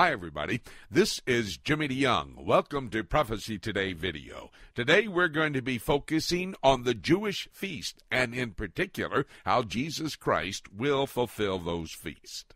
Hi, everybody. This is Jimmy DeYoung. Welcome to Prophecy Today video. Today we're going to be focusing on the Jewish feast, and in particular, how Jesus Christ will fulfill those feasts.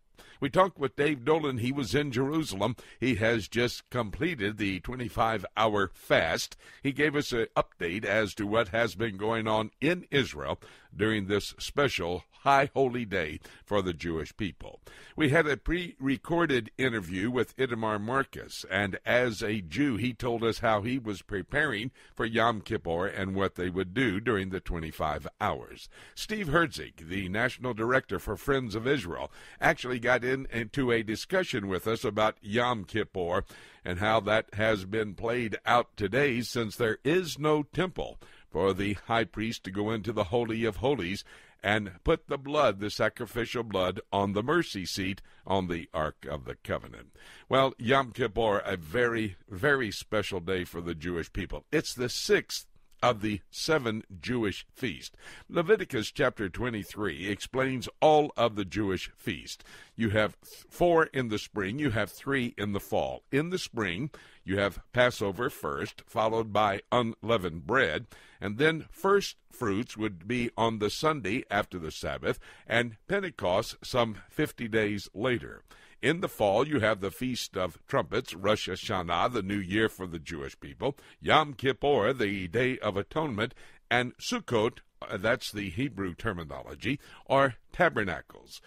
We talked with Dave Dolan. He was in Jerusalem. He has just completed the 25 hour fast. He gave us an update as to what has been going on in Israel during this special high holy day for the Jewish people. We had a pre recorded interview with Itamar Marcus, and as a Jew, he told us how he was preparing for Yom Kippur and what they would do during the 25 hours. Steve Herzig, the national director for Friends of Israel, actually got in into a discussion with us about Yom Kippur and how that has been played out today since there is no temple for the high priest to go into the Holy of Holies and put the blood, the sacrificial blood, on the mercy seat on the Ark of the Covenant. Well, Yom Kippur, a very, very special day for the Jewish people. It's the sixth of the seven Jewish feasts. Leviticus chapter 23 explains all of the Jewish feasts. You have four in the spring, you have three in the fall. In the spring, you have Passover first, followed by unleavened bread, and then first fruits would be on the Sunday after the Sabbath, and Pentecost some 50 days later. In the fall, you have the Feast of Trumpets, Rosh Hashanah, the new year for the Jewish people, Yom Kippur, the Day of Atonement, and Sukkot, uh, that's the Hebrew terminology, are tabernacles.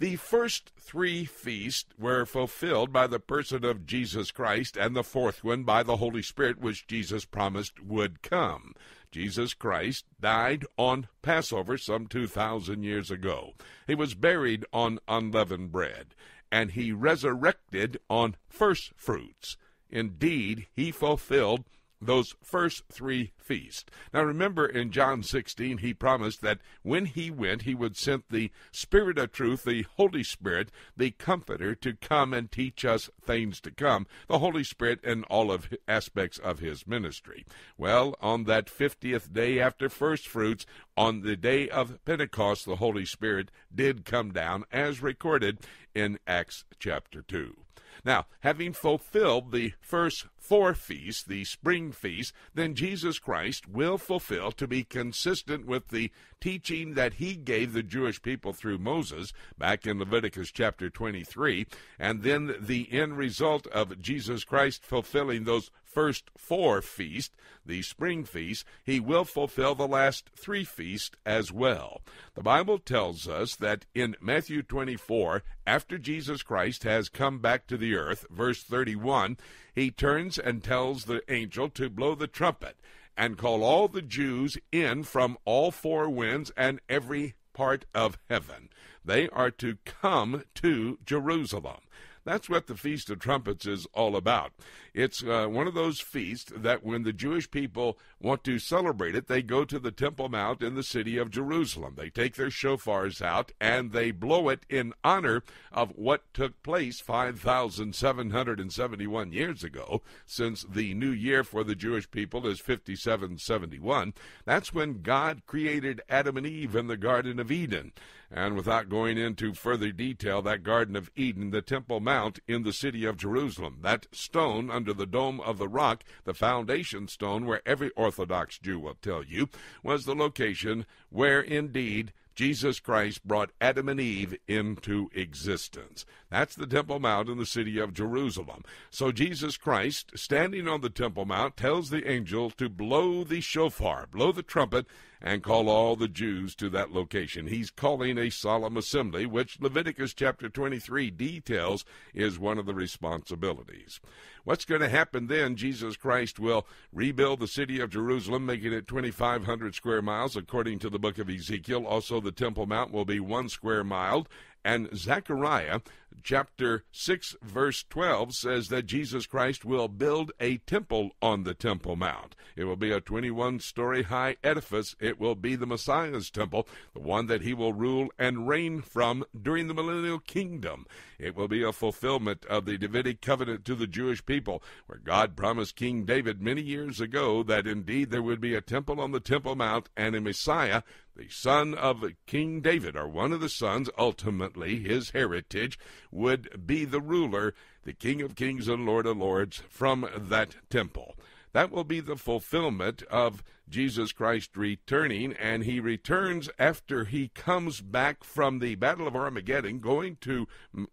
The first three feasts were fulfilled by the person of Jesus Christ, and the fourth one by the Holy Spirit, which Jesus promised would come. Jesus Christ died on Passover some 2,000 years ago. He was buried on unleavened bread and he resurrected on first fruits. Indeed, he fulfilled those first three feasts. Now remember in John 16, he promised that when he went, he would send the Spirit of truth, the Holy Spirit, the Comforter, to come and teach us things to come. The Holy Spirit in all of aspects of his ministry. Well, on that 50th day after first fruits, on the day of Pentecost, the Holy Spirit did come down as recorded in Acts chapter 2. Now, having fulfilled the first four feasts, the spring feast, then Jesus Christ will fulfill to be consistent with the teaching that he gave the Jewish people through Moses back in Leviticus chapter 23, and then the end result of Jesus Christ fulfilling those first four feasts, the spring feast, he will fulfill the last three feasts as well. The Bible tells us that in Matthew 24, after Jesus Christ has come back to the earth, verse 31, he turns and tells the angel to blow the trumpet and call all the Jews in from all four winds and every part of heaven. They are to come to Jerusalem. That's what the Feast of Trumpets is all about. It's uh, one of those feasts that when the Jewish people want to celebrate it, they go to the Temple Mount in the city of Jerusalem. They take their shofars out and they blow it in honor of what took place 5,771 years ago, since the new year for the Jewish people is 5771. That's when God created Adam and Eve in the Garden of Eden. And without going into further detail, that Garden of Eden, the Temple Mount in the city of Jerusalem, that stone under the dome of the rock, the foundation stone where every Orthodox Jew will tell you, was the location where indeed Jesus Christ brought Adam and Eve into existence. That's the Temple Mount in the city of Jerusalem. So Jesus Christ, standing on the Temple Mount, tells the angel to blow the shofar, blow the trumpet, and call all the Jews to that location. He's calling a solemn assembly, which Leviticus chapter 23 details is one of the responsibilities. What's going to happen then? Jesus Christ will rebuild the city of Jerusalem, making it 2,500 square miles, according to the book of Ezekiel. Also, the Temple Mount will be one square mile, and Zechariah chapter 6 verse 12 says that Jesus Christ will build a temple on the Temple Mount. It will be a 21 story high edifice. It will be the Messiah's temple, the one that he will rule and reign from during the millennial kingdom. It will be a fulfillment of the Davidic covenant to the Jewish people, where God promised King David many years ago that indeed there would be a temple on the Temple Mount and a Messiah the son of King David, or one of the sons, ultimately his heritage, would be the ruler, the King of Kings and Lord of Lords, from that temple. That will be the fulfillment of Jesus Christ returning, and he returns after he comes back from the Battle of Armageddon, going to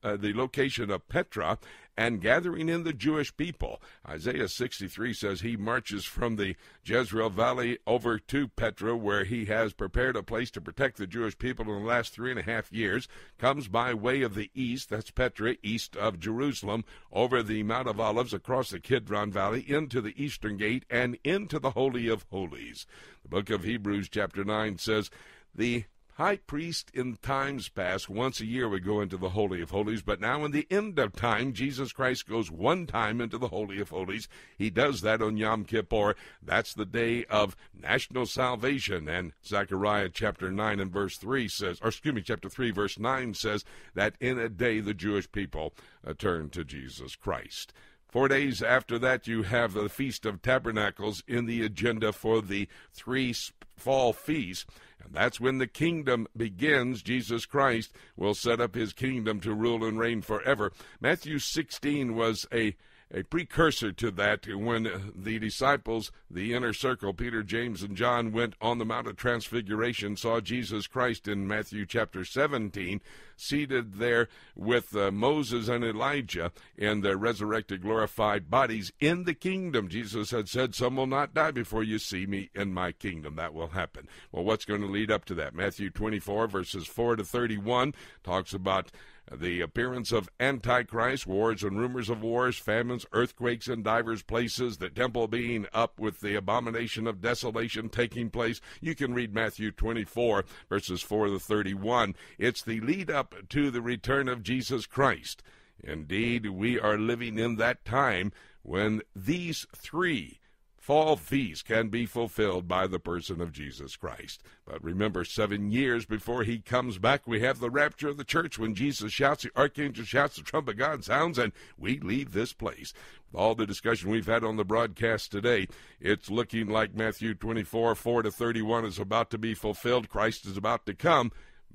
uh, the location of Petra, and gathering in the Jewish people. Isaiah 63 says he marches from the Jezreel Valley over to Petra, where he has prepared a place to protect the Jewish people in the last three and a half years, comes by way of the east, that's Petra, east of Jerusalem, over the Mount of Olives, across the Kidron Valley, into the eastern gate, and into the Holy of Holies. The book of Hebrews, chapter 9, says, The high priest in times past once a year would go into the Holy of Holies, but now in the end of time, Jesus Christ goes one time into the Holy of Holies. He does that on Yom Kippur. That's the day of national salvation. And Zechariah chapter 9 and verse 3 says, or excuse me, chapter 3 verse 9 says that in a day the Jewish people uh, turn to Jesus Christ. Four days after that, you have the Feast of Tabernacles in the agenda for the three fall feasts. And that's when the kingdom begins. Jesus Christ will set up his kingdom to rule and reign forever. Matthew 16 was a a precursor to that when the disciples, the inner circle, Peter, James, and John, went on the Mount of Transfiguration, saw Jesus Christ in Matthew chapter 17, seated there with uh, Moses and Elijah in their resurrected, glorified bodies in the kingdom. Jesus had said, Some will not die before you see me in my kingdom. That will happen. Well, what's going to lead up to that? Matthew 24, verses 4 to 31, talks about the appearance of Antichrist, wars and rumors of wars, famines, earthquakes in divers places, the temple being up with the abomination of desolation taking place. You can read Matthew 24, verses 4 to 31. It's the lead up to the return of Jesus Christ. Indeed, we are living in that time when these three fall feast can be fulfilled by the person of Jesus Christ. But remember, seven years before he comes back, we have the rapture of the church when Jesus shouts, the archangel shouts, the trumpet God sounds, and we leave this place. With all the discussion we've had on the broadcast today, it's looking like Matthew 24, 4 to 31 is about to be fulfilled. Christ is about to come.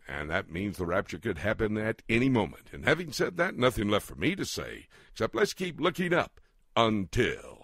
And that means the rapture could happen at any moment. And having said that, nothing left for me to say except let's keep looking up until.